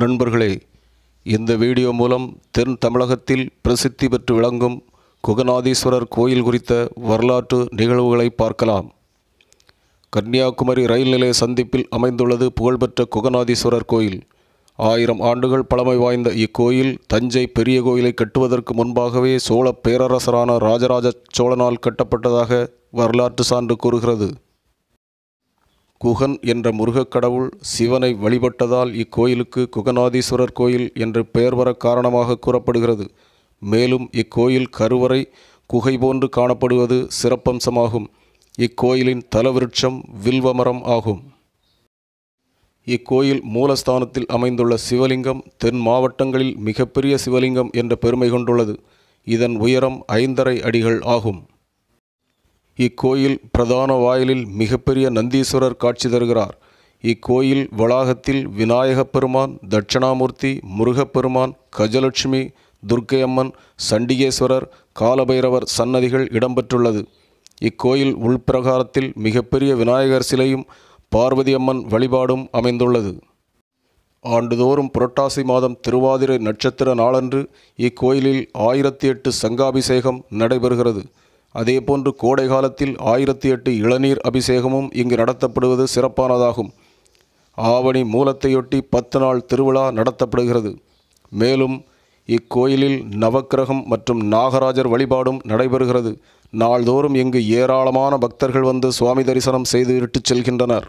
நண்பர்களே இந்த வீடியோ மூலம் தென் தமிழகத்தில் பிரசித்தி பெற்று விளங்கும் குகநாதீஸ்வரர் கோயில் குறித்த வரலாற்று நிகழ்வுகளை பார்க்கலாம். கன்னியாகுமரி ரயில் நிலைய சந்திப்பில் அமைந்துள்ளது புகழ்பெற்ற குகநாதீஸ்வரர் கோயில். ஆயிரம் ஆண்டுகள் பழமை வாய்ந்த இக்கோயில் தஞ்சை பெரிய கோயிலை கட்டுவதற்கு முன்பாகவே சோழ பேரரசரான ராஜராஜ சோழனால் கட்டப்பட்டதாக வரலாற்று சான்று கூறுகிறது. குகன் என்ற முருகக் கடவுள் சிவனை வழிபட்டதால் இக்கோயிலுக்கு குகநாதீஸ்வரர் கோயில் என்று பெயர் வர காரணமாக கூறப்படுகிறது. மேலும் இக்கோயில் கருவறை குகை போன்று காணப்படுவது சிறப்பம்சமாகும். இக்கோயிலின் தலவிருட்சம் வில்வமரம் ஆகும். இக்கோயில் மூலஸ்தானத்தில் அமைந்துள்ள சிவலிங்கம் தென் மாவட்டங்களில் மிகப்பெரிய சிவலிங்கம் என்ற பெருமை கொண்டுள்ளது. இதன் உயரம் ஐந்தரை அடிகள் ஆகும். இக்கோயில் பிரதான வாயிலில் மிகப்பெரிய நந்தீஸ்வரர் காட்சி தருகிறார். இக்கோயில் வளாகத்தில் விநாயகப் பெருமான் தட்சிணாமூர்த்தி முருகப்பெருமான் கஜலட்சுமி துர்க்கையம்மன் சண்டிகேஸ்வரர் காலபைரவர் சன்னதிகள் இடம்பெற்றுள்ளது. இக்கோயில் உள்பிரகாரத்தில் மிகப்பெரிய விநாயகர் சிலையும் பார்வதி அம்மன் வழிபாடும் அமைந்துள்ளது. ஆண்டுதோறும் புரட்டாசி மாதம் திருவாதிரை நட்சத்திர நாளன்று இக்கோயிலில் ஆயிரத்தி எட்டு சங்காபிஷேகம் நடைபெறுகிறது. அதேபோன்று கோடை காலத்தில் ஆயிரத்தி எட்டு இளநீர் அபிஷேகமும் இங்கு நடத்தப்படுவது சிறப்பானதாகும். ஆவணி மூலத்தையொட்டி பத்து நாள் திருவிழா நடத்தப்படுகிறது. மேலும் இக்கோயிலில் நவக்கிரகம் மற்றும் நாகராஜர் வழிபாடும் நடைபெறுகிறது. நாள்தோறும் இங்கு ஏராளமான பக்தர்கள் வந்து சுவாமி தரிசனம் செய்துவிட்டு செல்கின்றனர்.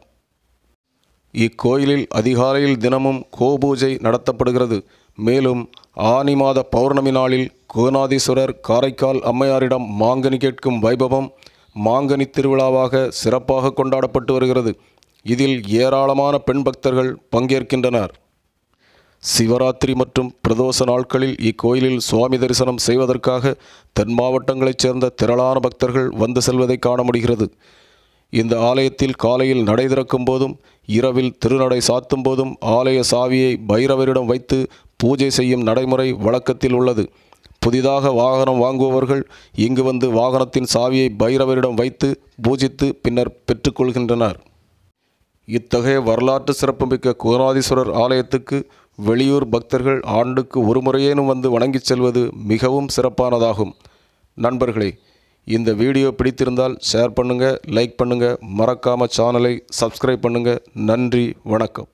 இக்கோயிலில் அதிகாலையில் தினமும் கோபூஜை நடத்தப்படுகிறது. மேலும் ஆனி மாத பௌர்ணமி நாளில் குகநாதீஸ்வரர் காரைக்கால் அம்மையாரிடம் மாங்கனி கேட்கும் வைபவம் மாங்கனி திருவிழாவாக சிறப்பாக கொண்டாடப்பட்டு வருகிறது. இதில் ஏராளமான பெண் பக்தர்கள் பங்கேற்கின்றனர். சிவராத்திரி மற்றும் பிரதோஷ நாட்களில் இக்கோயிலில் சுவாமி தரிசனம் செய்வதற்காக தென் மாவட்டங்களைச் சேர்ந்த திரளான பக்தர்கள் வந்து செல்வதை காண முடிகிறது. இந்த ஆலயத்தில் காலையில் நடை திறக்கும் போதும் இரவில் திருநடை சாத்தும் போதும் ஆலய சாவியை பைரவரிடம் வைத்து பூஜை செய்யும் நடைமுறை வழக்கத்தில் உள்ளது. புதிதாக வாகனம் வாங்குபவர்கள் இங்கு வந்து வாகனத்தின் சாவியை பைரவரிடம் வைத்து பூஜித்து பின்னர் பெற்றுக்கொள்கின்றனர். இத்தகைய வரலாற்று சிறப்புமிக்க குகநாதீஸ்வரர் ஆலயத்துக்கு வெளியூர் பக்தர்கள் ஆண்டுக்கு ஒரு முறையேனும் வந்து வணங்கிச் செல்வது மிகவும் சிறப்பானதாகும். நண்பர்களே இந்த வீடியோ பிடித்திருந்தால் ஷேர் பண்ணுங்கள் லைக் பண்ணுங்கள் மறக்காமல் சேனலை சப்ஸ்கிரைப் பண்ணுங்கள் நன்றி வணக்கம்.